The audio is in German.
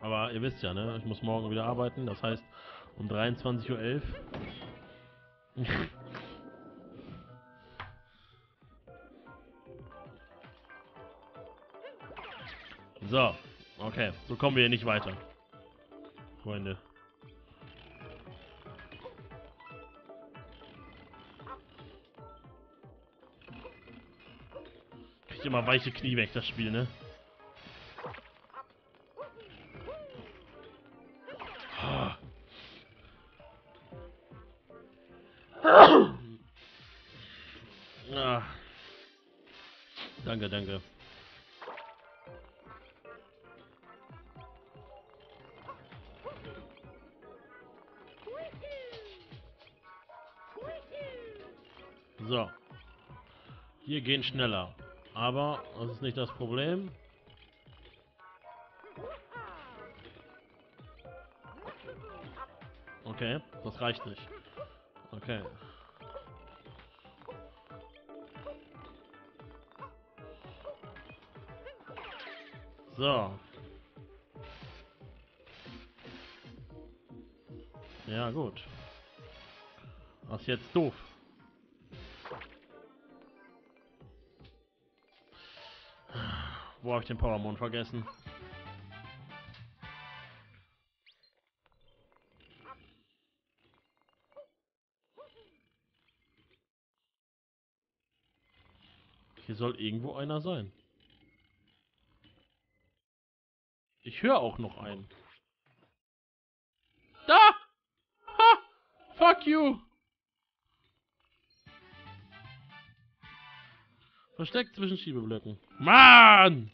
Aber ihr wisst ja, ne? Ich muss morgen wieder arbeiten. Das heißt, um 23.11 Uhr. so. Okay. So kommen wir hier nicht weiter. Freunde. Kriegt immer weiche Knie weg, das Spiel, ne? Ah. Danke, danke. So. Hier gehen schneller. Aber das ist nicht das Problem. Okay, das reicht nicht. Okay. So. Ja, gut. Was jetzt doof? Wo habe ich den Powermond vergessen? Hier soll irgendwo einer sein. Ich höre auch noch einen. Da! Ha! Fuck you! Versteckt zwischen Schiebeblöcken. Mann!